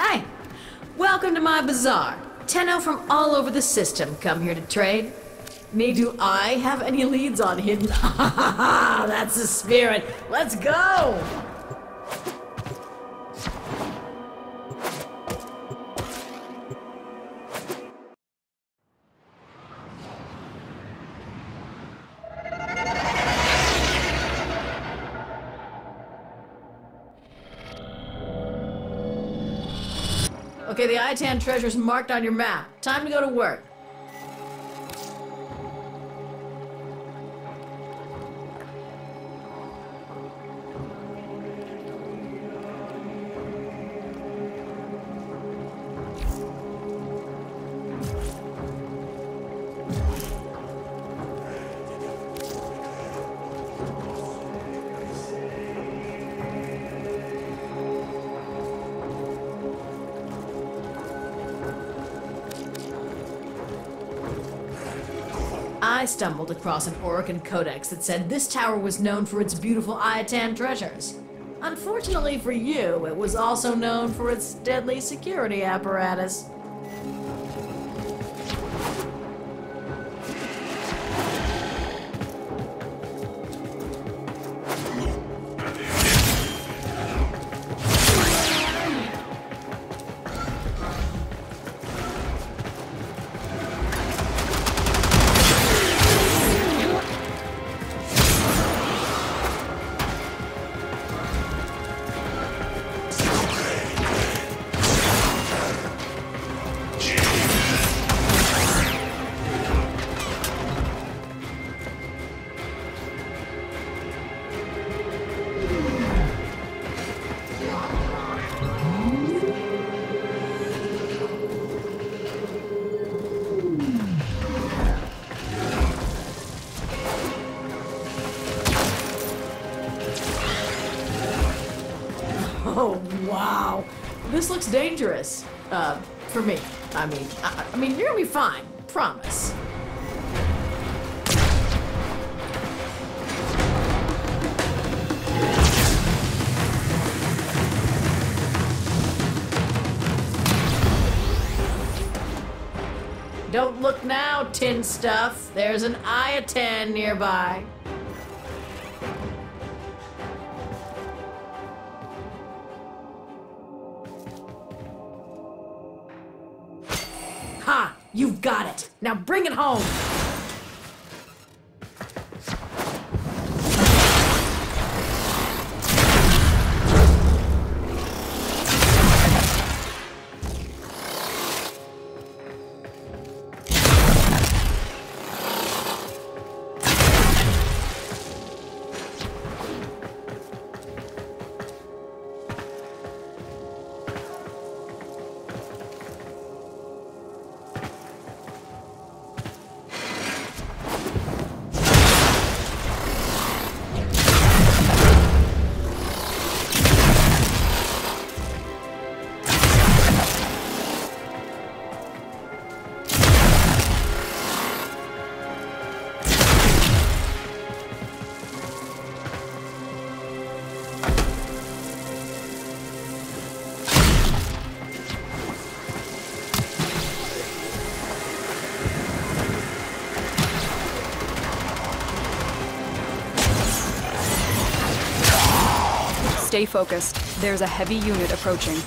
Hi. Welcome to my bazaar. Tenno from all over the system come here to trade. Me, do I have any leads on hidden? That's the spirit. Let's go! Okay, the Ayatan treasure's marked on your map. Time to go to work. I stumbled across an Orokin codex that said this tower was known for its beautiful Ayatan treasures. Unfortunately for you, it was also known for its deadly security apparatus. This looks dangerous. Uh, for me. I mean, I, I mean, you're gonna be fine. Promise. Don't look now, tin stuff. There's an Ayatan nearby. You've got it! Now bring it home! Stay focused. There's a heavy unit approaching.